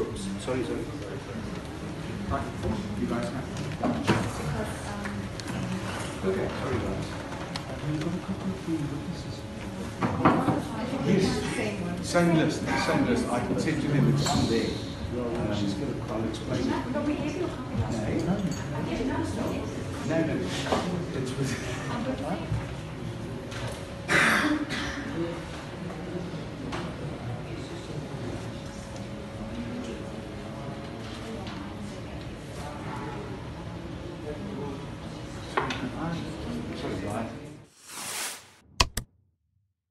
Oops, sorry, sorry. Right, you guys have? Okay, sorry guys. Yes, same list, same list. I can send you them, it's on there. Um, she's going to, I'll explain it. But we gave you a copy last No, week. I gave it last week. no, no, it's with, Sorry.